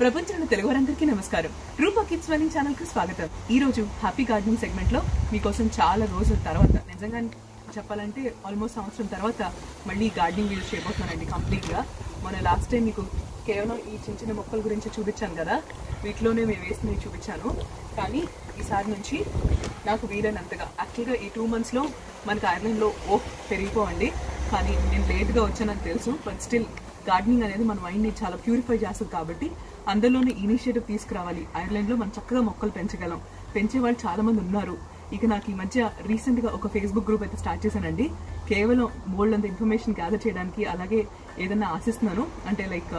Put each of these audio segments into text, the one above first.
ప్రపంచంలో తెలుగు వారందరికీ నమస్కారం. రూపా కిడ్స్ వెల్లింగ్ ఛానల్కు స్వాగతం. ఈ రోజు హ్యాపీ గార్డెనింగ్ సెగ్మెంట్లో మీకోసం చాలా రోజుల తర్వాత నిజంగా చెప్పాలంటే ఆల్మోస్ట్ సంవత్సరం తర్వాత మళ్ళీ గార్డెనింగ్ వీడియో చేయబోతున్నానండి కంప్లీట్గా మన లాస్ట్ టైం మీకు కేవలం ఈ చిన్న చిన్న మొక్కల గురించి చూపించాను కదా వీటిలోనే మేము వేసినవి చూపించాను. కానీ ఈసారి నుంచి నాకు వీలైనంతగా యాక్చువల్గా ఈ టూ మంత్స్లో మనకి ఐర్లాండ్లో ఓ పెరిగిపోవండి. కానీ నేను లేట్గా వచ్చానని తెలుసు బట్ స్టిల్ గార్డెనింగ్ అనేది మన మైండ్ని చాలా ప్యూరిఫై చేస్తుంది కాబట్టి అందులోనే ఇనిషియేటివ్ తీసుకురావాలి. ఐర్లాండ్లో మనం చక్కగా మొక్కలు పెంచగలం. పెంచే వాళ్ళు చాలా మంది ఉన్నారు. ఇక నాకు ఈ మధ్య రీసెంట్గా ఒక ఫేస్బుక్ గ్రూప్ అయితే స్టార్ట్ చేశానండి. కేవలం బోల్డ్ అంత ఇన్ఫర్మేషన్ గ్యాదర్ చేయడానికి అలాగే ఏదైనా ఆశిస్తున్నాను. అంటే లైక్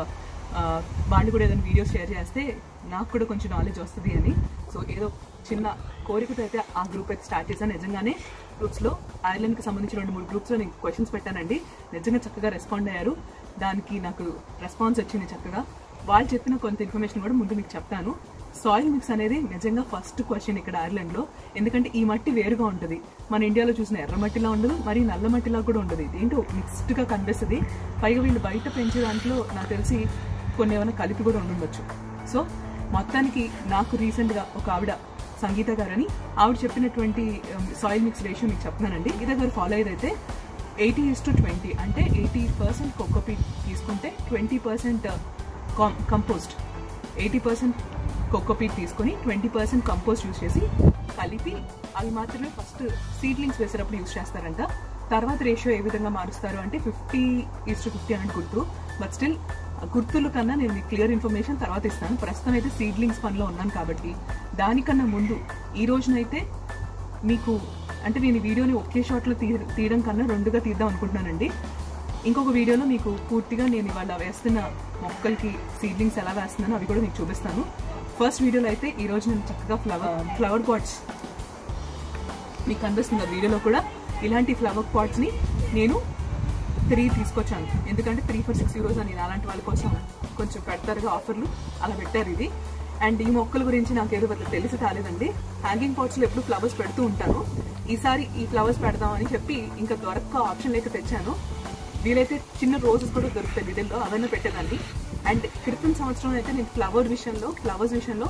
వాళ్ళు కూడా ఏదైనా వీడియోస్ షేర్ చేస్తే నాకు కూడా కొంచెం నాలెడ్జ్ వస్తుంది అని. సో ఏదో చిన్న కోరికతో అయితే ఆ గ్రూప్ అయితే స్టార్ట్ చేశాను. నిజంగానే గ్రూప్స్లో ఐర్లాండ్కి సంబంధించిన రెండు మూడు గ్రూప్స్లో నేను క్వశ్చన్స్ పెట్టానండి. నిజంగా చక్కగా రెస్పాండ్ అయ్యారు. దానికి నాకు రెస్పాన్స్ వచ్చింది చక్కగా. వాళ్ళు చెప్పిన కొంత ఇన్ఫర్మేషన్ కూడా ముందు మీకు చెప్తాను. సాయిల్ మిక్స్ అనేది నిజంగా ఫస్ట్ క్వశ్చన్ ఇక్కడ ఐర్లాండ్లో ఎందుకంటే ఈ మట్టి వేరుగా ఉంటుంది. మన ఇండియాలో చూసిన ఎర్ర మట్టిలా ఉండదు మరి నల్ల మట్టిలా కూడా ఉండదు. ఏంటో మిక్స్డ్గా కనిపిస్తుంది. పైగా వీళ్ళు బయట పెంచే దాంట్లో నాకు తెలిసి కొన్ని ఏమైనా కలిపి కూడా ఉండుండొచ్చు. సో మొత్తానికి నాకు రీసెంట్గా ఒక ఆవిడ సంగీత గారని ఆవిడ చెప్పినటువంటి సాయిల్ మిక్స్ రేషియో మీకు చెప్తున్నానండి. ఇది గారు ఫాలో అయితే ఎయిటీ ఇస్ టు ట్వంటీ అంటే ఎయిటీ పర్సెంట్ కోకోపీట్ తీసుకుంటే twenty percent compost eighty percent cocopeat తీసుకొని ట్వంటీ పర్సెంట్ కంపోస్ట్ యూస్ చేసి కలిపి అవి మాత్రమే ఫస్ట్ సీడ్లింగ్స్ వేసేటప్పుడు యూజ్ చేస్తారంట. తర్వాత రేషియో ఏ విధంగా మారుస్తారు అంటే ఫిఫ్టీ ఈస్ టు ఫిఫ్టీ అని గుర్తు. బట్ స్టిల్ గుర్తుల కన్నా నేను మీకు క్లియర్ ఇన్ఫర్మేషన్ తర్వాత ఇస్తాను. ప్రస్తుతం అయితే సీడ్లింగ్స్ పనిలో ఉన్నాను కాబట్టి దానికన్నా ముందు ఈ రోజునైతే మీకు అంటే నేను వీడియోని ఒకే షాట్లో తీ తీయడం కన్నా రెండుగా తీద్దాం అనుకుంటున్నానండి. ఇంకొక వీడియోలో మీకు పూర్తిగా నేను ఇవాళ వేస్తున్న మొక్కలకి సీడ్లింగ్స్ ఎలా వేస్తున్నానో అవి కూడా మీకు చూపిస్తాను. ఫస్ట్ వీడియోలో అయితే ఈ రోజు నేను చక్కగా ఫ్లవర్ ఫ్లవర్ పాట్స్ మీకు కనిపిస్తుంది ఆ వీడియోలో కూడా. ఇలాంటి ఫ్లవర్ పాట్స్ని నేను త్రీ తీసుకొచ్చాను. ఎందుకంటే త్రీ ఫర్ సిక్స్ యూరోస్ అని అలాంటి వాళ్ళ కోసం కొంచెం పెడతారుగా ఆఫర్లు అలా పెట్టారు ఇది అండ్ ఈ మొక్కల గురించి నాకు ఏదో తెలిసి కాలేదండి హ్యాంగింగ్ పాట్స్లో ఎప్పుడు ఫ్లవర్స్ పెడుతూ ఉంటాను. ఈసారి ఈ ఫ్లవర్స్ పెడదామని చెప్పి ఇంకా దొరక్క ఆప్షన్ లేక తెచ్చాను. వీలైతే చిన్న రోజెస్ కూడా దొరుకుతాయి మిడిల్లో అవన్నీ పెట్టేదాన్ని. అండ్ క్రితం సంవత్సరం అయితే నేను ఫ్లవర్ విషయంలో ఫ్లవర్స్ విషయంలో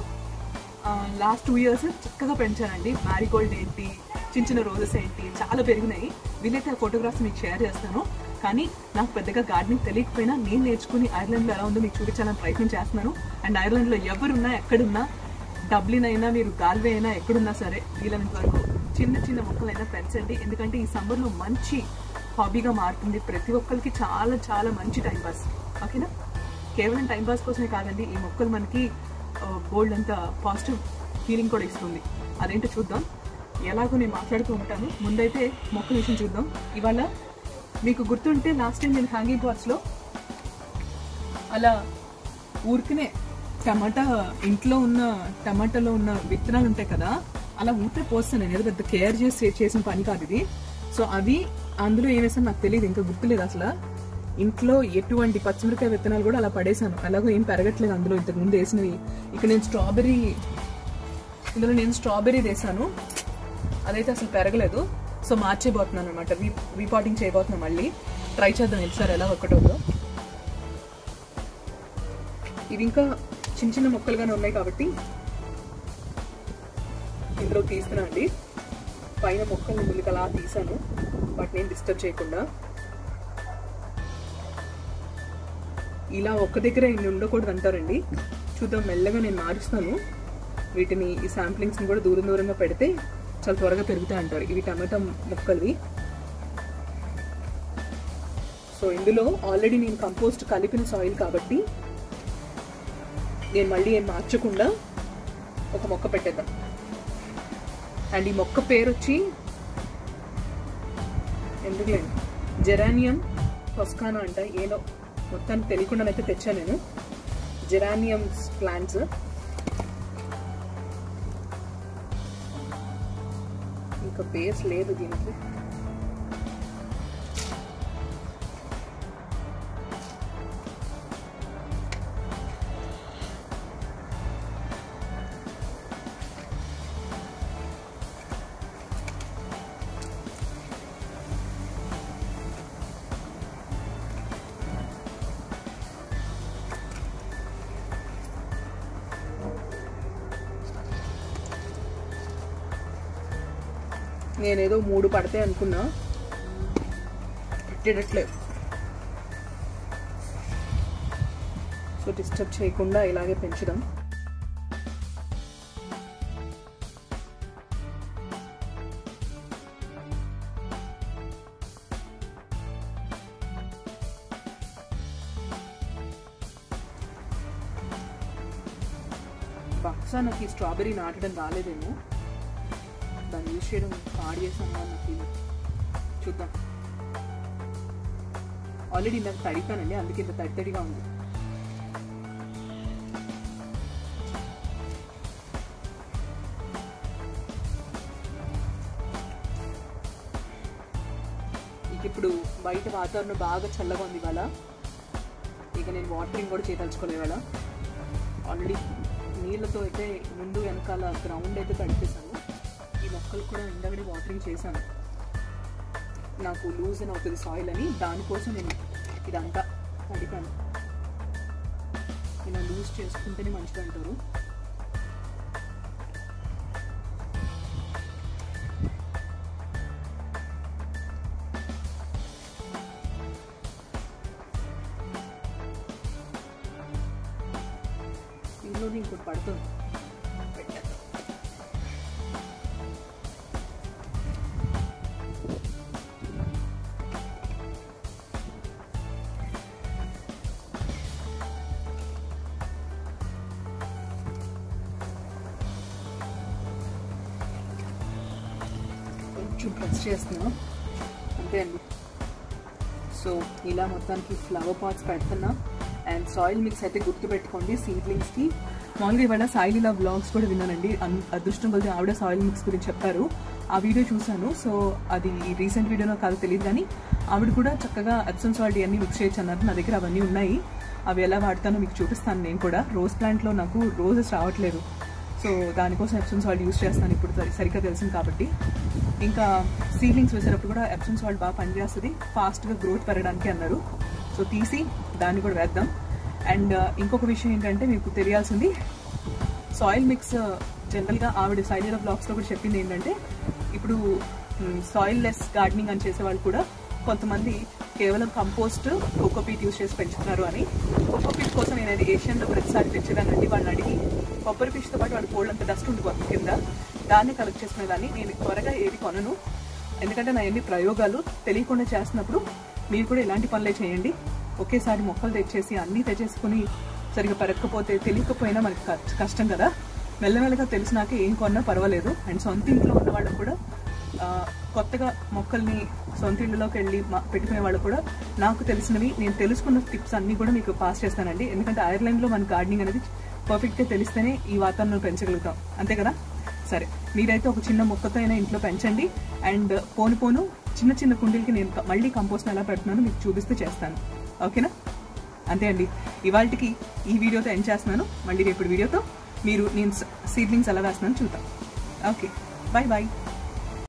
లాస్ట్ టూ ఇయర్స్ చక్కగా పెంచానండి. మ్యారీగోల్డ్ ఏంటి చిన్న చిన్న రోజెస్ ఏంటి చాలా పెరిగినాయి. వీలైతే ఆ ఫోటోగ్రాఫ్స్ మీకు షేర్ చేస్తాను. కానీ నాకు పెద్దగా గార్డెనింగ్ తెలియకపోయినా నేను నేర్చుకుని ఐర్లాండ్లో ఎలా ఉందో మీకు చూపించాలని ప్రయత్నం చేస్తున్నాను. అండ్ ఐర్లాండ్లో ఎవరున్నా ఎక్కడున్నా డబ్లిన్ అయినా మీరు గాల్వే అయినా ఎక్కడున్నా సరే వీలైనంత వరకు చిన్న చిన్న మొక్కలైనా పెంచండి. ఎందుకంటే ఈ సమ్మర్లో మంచి హాబీగా మారుతుంది. ప్రతి ఒక్కరికి చాలా చాలా మంచి టైం పాస్ ఓకేనా? కేవలం టైం పాస్ కోసమే కాదండి ఈ మొక్కలు మనకి బోల్డ్ అంత పాజిటివ్ ఫీలింగ్ కూడా ఇస్తుంది. అదేంటో చూద్దాం. ఎలాగో నేను మాట్లాడుతూ ఉంటాను. ముందైతే మొక్కల విషయం చూద్దాం. ఇవాళ మీకు గుర్తుంటే లాస్ట్ టైం నేను హ్యాంగింగ్ బాక్స్లో అలా ఊరికనే టమాటా ఇంట్లో ఉన్న టమాటాలో ఉన్న విత్తనాలు ఉంటాయి కదా అలా ఊరికే పోస్తాను. నేను ఏదో పెద్ద కేర్ చేసి చేసిన పని కాదు ఇది. సో అవి అందులో ఏం వేసాను నాకు తెలియదు ఇంకా గుర్తులేదు అసలు. ఇంట్లో ఎటువంటి పచ్చిమిరకాయ విత్తనాలు కూడా అలా పడేసాను అలాగో ఏం పెరగట్లేదు అందులో ఇంతకు ముందు వేసినవి. ఇక నేను స్ట్రాబెర్రీ ఇందులో నేను స్ట్రాబెర్రీ వేసాను. అదైతే అసలు పెరగలేదు. సో మార్చేయబోతున్నాను అనమాట రీ రీపాటింగ్ చేయబోతున్నాను మళ్ళీ. ట్రై చేద్దాం సార్ ఎలా ఒక్కటోదో ఇవి ఇంకా చిన్న చిన్న మొక్కలుగానే ఉన్నాయి కాబట్టి ఇందులో తీస్తున్నాను అండి పైన మొక్కల్ని ముందుకు అలా తీసాను వాటిని డిస్టర్బ్ చేయకుండా. ఇలా ఒక్క దగ్గర ఇన్ని ఉండకూడదు అంటారండి చూద్దాం మెల్లగా నేను మారుస్తాను. వీటిని ఈ శాంప్లింగ్స్ని కూడా దూరం దూరంగా పెడితే చాలా త్వరగా పెరుగుతాయి అంటారు. ఇవి టమాటా మొక్కలవి. సో ఇందులో ఆల్రెడీ నేను కంపోస్ట్ కలిపిన సాయిల్ కాబట్టి నేను మళ్ళీ ఏం మార్చకుండా ఒక మొక్క పెట్టేద్దాం. అండ్ ఈ మొక్క పేరు వచ్చి ఎందుకులేండి జెరానియం టొస్కానా అంట. ఏదో మొత్తానికి తెలియకుండానైతే తెచ్చాను నేను. జెరానియమ్స్ ప్లాంట్స్. ఇంకా పేర్స్ లేదు దీనికి. నేనేదో మూడు పడితే అనుకున్నా. పెట్టేటట్లేదు సో డిస్టర్బ్ చేయకుండా ఇలాగే పెంచడం. బక్సా నాకు ఈ స్ట్రాబెర్రీ నాటడం రాలేదేమో. దాన్ని యూజ్ చేయడం పాడు చేసాను అని చూద్దాం. ఆల్రెడీ నాకు తడిపానండి అందుకే ఇంత తడి తడిగా ఉంది. ఇప్పుడు బయట వాతావరణం బాగా చల్లగా ఉంది ఇవాళ. ఇక నేను వాటరింగ్ కూడా చేయదలుచుకోలేదు ఇవాళ. ఆల్రెడీ నీళ్ళతో అయితే ముందు వెనకాల గ్రౌండ్ అయితే తడిపేశాను. మొక్కలు కూడా ఇందాకడే వాటరింగ్ చేశాను. నాకు లూజ్ అని అవుతుంది సాయిల్ అని దానికోసం నేను ఇదంతా తడిపాను ఇలా లూజ్ చేసుకుంటేనే మంచిది అంటారు దీనిలోనే ఇంకోటి పడుతుంది. కొంచెం ప్రెస్ చేస్తున్నాను అంతే అండి సో ఇలా మొత్తానికి ఫ్లవర్ పాట్స్ పెడుతున్నా. అండ్ సాయిల్ మిక్స్ అయితే గుర్తుపెట్టుకోండి సీడ్లింగ్స్కి మామూలుగా ఇవాళ సాయిల్ ఇలా బ్లాగ్స్ కూడా విన్నానండి. అదృష్టం కొద్ది ఆవిడ సాయిల్ మిక్స్ గురించి చెప్పారు. ఆ వీడియో చూశాను. సో అది రీసెంట్ వీడియోలో కాదో తెలియదు కానీ ఆవిడ కూడా చక్కగా ఎప్సమ్ సాల్ట్ ఇవన్నీ మిక్స్ చేయొచ్చు అన్నారు. నా దగ్గర అవన్నీ ఉన్నాయి. అవి ఎలా వాడతానో మీకు చూపిస్తాను నేను కూడా. రోజ్ ప్లాంట్లో నాకు రోజెస్ రావట్లేదు. సో దానికోసం ఎప్సన్స్ వాళ్ళు యూస్ చేస్తాను ఇప్పుడు. సరిగ్గా తెలిసింది కాబట్టి. ఇంకా సీడ్లింగ్స్ వేసేటప్పుడు కూడా ఎప్సన్ సాల్ట్ బాగా పనిచేస్తుంది. ఫాస్ట్గా గ్రోత్ పెరగడానికి అన్నారు. సో తీసి దాన్ని కూడా వేద్దాం. అండ్ uh, ఇంకొక విషయం ఏంటంటే మీకు తెలియాల్సింది సాయిల్ మిక్స్ జనరల్గా ఆవిడ సైలీల బ్లాగ్స్లో కూడా చెప్పింది ఏంటంటే ఇప్పుడు సాయిల్ లెస్ గార్డెనింగ్ అని చేసే వాళ్ళు కూడా కొంతమంది కేవలం కంపోస్ట్ కోకోపీట్ యూస్ చేసి పెంచుతున్నారు అని. కోకోపీట్ కోసం నేను అది ఏషియన్లో ప్రతిసారి తెచ్చేదానండి వాళ్ళని అడిగి కొబ్బరి పీచుతో పాటు వాడు కోల్డ్ అంత డస్ట్ ఉండిపోతుంది కింద. దాన్ని కలెక్ట్ చేసుకునేదాన్ని. నేను త్వరగా ఏది కొనను. ఎందుకంటే నా ఎన్ని ప్రయోగాలు తెలియకుండా చేస్తున్నప్పుడు మీరు కూడా ఇలాంటి పనులే చేయండి. ఒకేసారి మొక్కలు తెచ్చేసి అన్నీ తెచ్చేసుకుని సరిగ్గా పెరగకపోతే తెలియకపోయినా మనకి కష్ట- కష్టం కదా. మెల్లమెల్లగా తెలిసినాక ఏం కొన్నా పర్వాలేదు. అండ్ సొంత ఇంట్లో ఉన్న వాళ్ళకు కూడా కొత్తగా మొక్కల్ని సొంత ఇళ్ళలోకి వెళ్ళి మా- పెట్టుకునే వాళ్ళు కూడా నాకు తెలిసినవి నేను తెలుసుకున్న టిప్స్ అన్నీ కూడా మీకు పాస్ చేస్తానండి. ఎందుకంటే ఐర్లాండ్లో మన గార్డెనింగ్ అనేది పర్ఫెక్ట్గా తెలిస్తేనే ఈ వాతావరణం పెంచగలుగుతాం. అంతే కదా? సరే. మీరైతే ఒక చిన్న మొక్కతో అయినా ఇంట్లో పెంచండి. అండ్ పోను పోను చిన్న చిన్న కుండీలకి నేను మళ్ళీ కంపోస్ట్ ఎలా పెడుతున్నానో మీకు చూపిస్తూ చేస్తాను. ఓకేనా? అంతే అండి. ఇవాళకి ఈ వీడియోతో ఎండ్ చేస్తున్నాను. మళ్ళీ రేపటి వీడియోతో మీరు నేను సీడ్లింగ్స్ ఎలా వేస్తున్నాను చూద్దాం. ఓకే. Bye bye